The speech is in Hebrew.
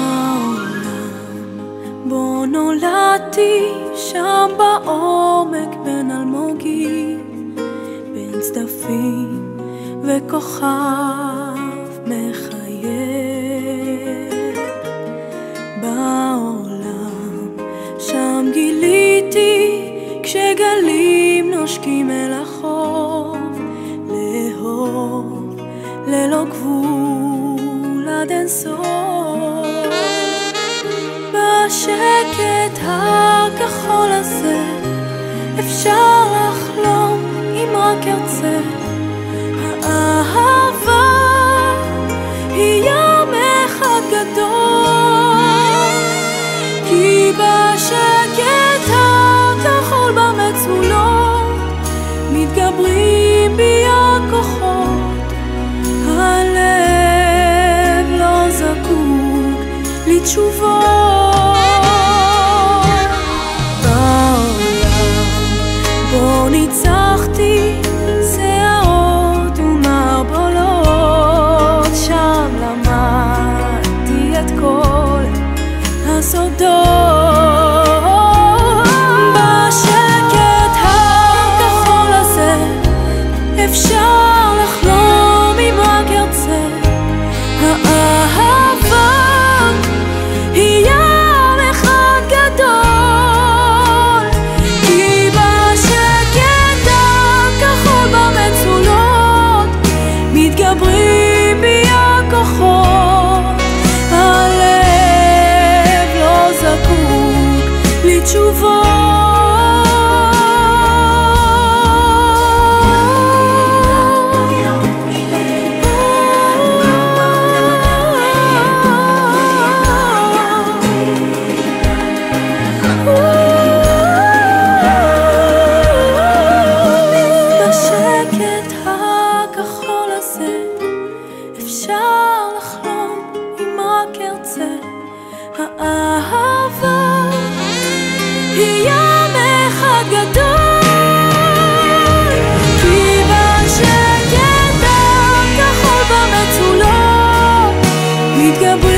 העולם בו נולדתי שם בעומק בין אלמוגים בין צדפים וכוכב מחייב בעולם שם גיליתי כשגלים נושקים אל החוף לאהוב ללא גבול עד אין בשקט הכחול הזה אפשר לחלום אם רק ארצה. האהבה היא ים אחד גדול, כי בשקט הכחול במצולות מתגברים בי הכוחות. הלב לא זקוק לתשובות. ניצחתי שערות ומערבולות, שם למדתי את כל הסודות. מתגברים בי הכוחות. הלב לא זקוק בשקט 一个不